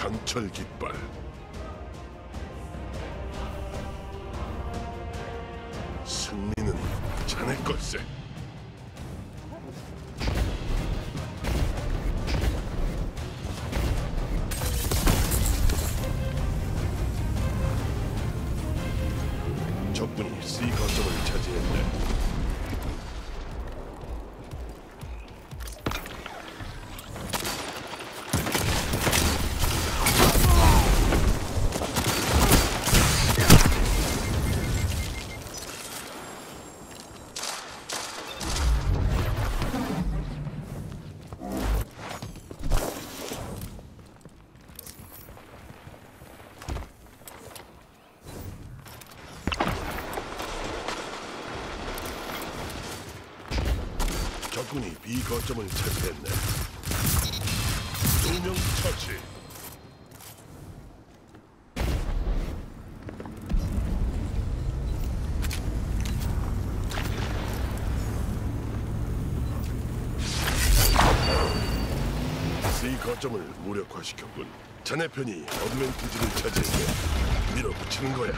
강철 깃발. 승리는 자네 걸세 적군이 B 거점을 차지했네. 두 명 처치. C 거점을 무력화시켰군. 자네 편이 어드밴티지를 차지했네. 밀어붙이는 거야.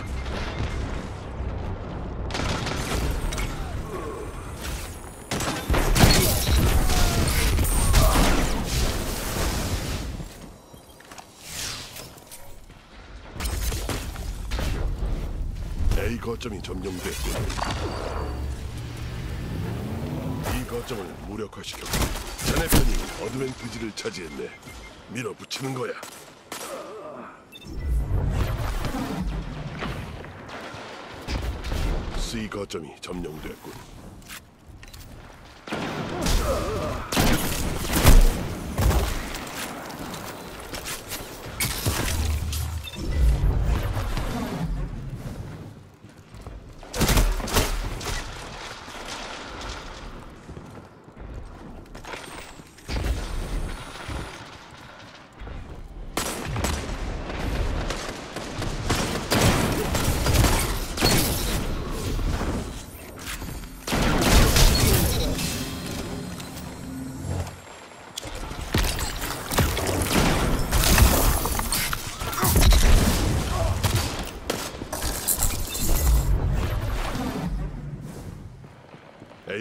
거점이 점령됐군. B 거점을 무력화시켰고 자네 편이 어드밴티지를 차지했네. 밀어붙이는 거야. C 거점이 점령됐군.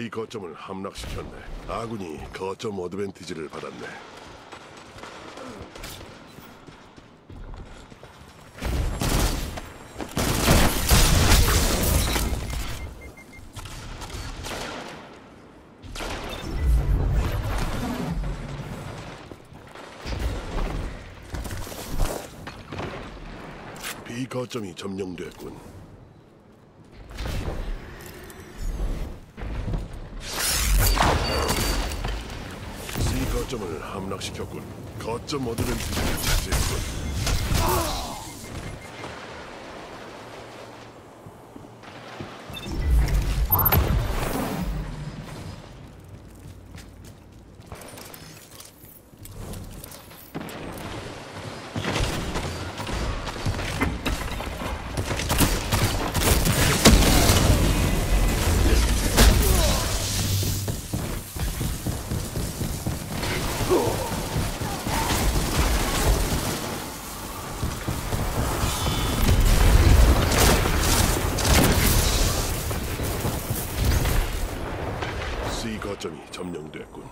A 거점을 함락시켰네. 아군이 거점 어드밴티지를 받았네. B 거점이 점령됐군. 거점을 함락시켰군. 거점 어드밴티지를 차지했군. 거점이 점령됐군.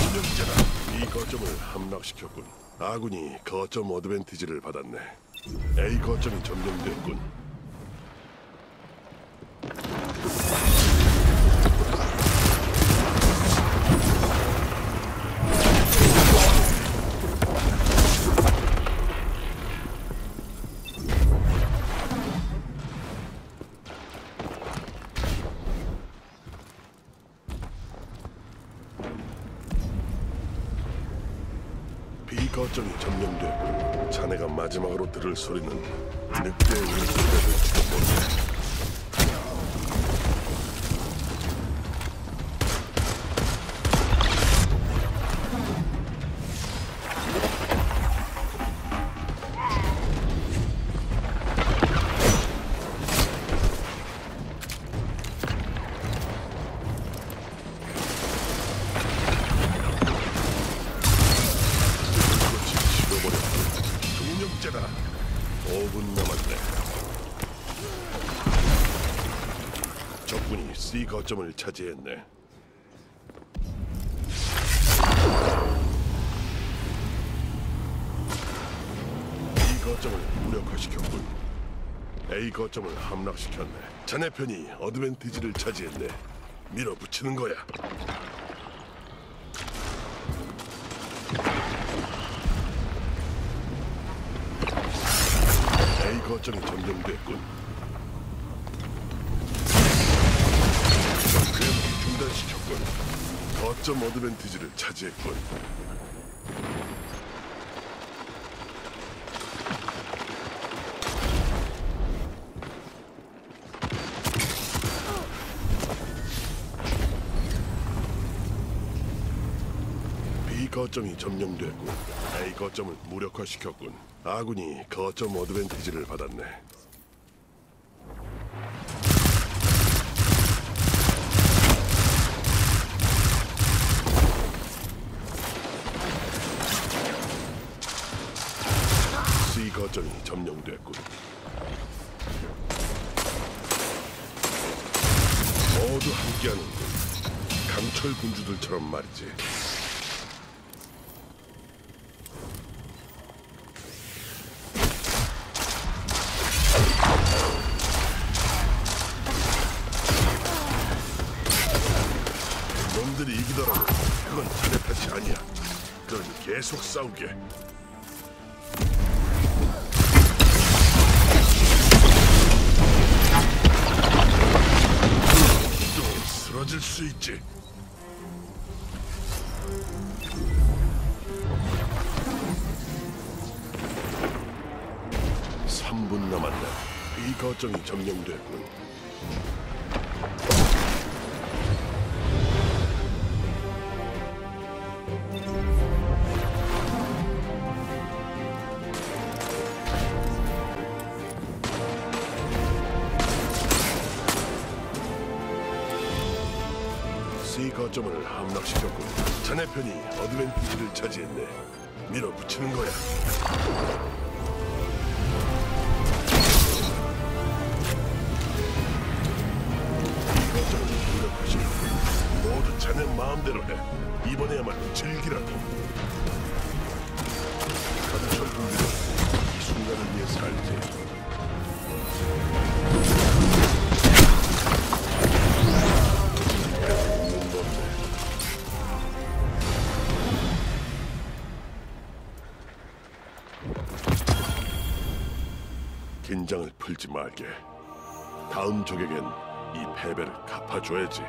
운영자가 B 거점을 함락시켰군. 아군이 거점 어드밴티지를 받았네. A 거점이 점령됐군. 거점이 점령됐고 자네가 마지막으로 들을 소리는 늑대의 울소리가 될지도 모르네. 적군이 C 거점을 차지했네. B 거점을 무력화시켰군. A 거점을 함락시켰네. 자네 편이 어드밴티지를 차지했네. 밀어붙이는 거야. A 거점이 점령됐군. 거점 어드밴티지를 차지했군. B 거점이 점령됐군. A 거점을 무력화시켰군. 아군이 거점 어드밴티지를 받았네. C 거점이 점령됐군. 모두 함께하는군. 강철 군주들처럼 말이지. 놈들이 이기더라도 그건 자네 탓이 아니야. 그러니 계속 싸우게. 쓰러질 수 있지. 삼분 남았다. 이 거점이 점령됐군. 거점을 함락시켰군. 자네 편이 어드밴티지를 차지했네. 밀어붙이는 거야. 이 거점을 공격하시고 모두 자네 마음대로 해. 이번에야말로 즐기라고. 강철 군주는 이 순간을 위해 살지. 긴장을 풀지 말게. 다음 적에겐 이 패배를 갚아줘야지.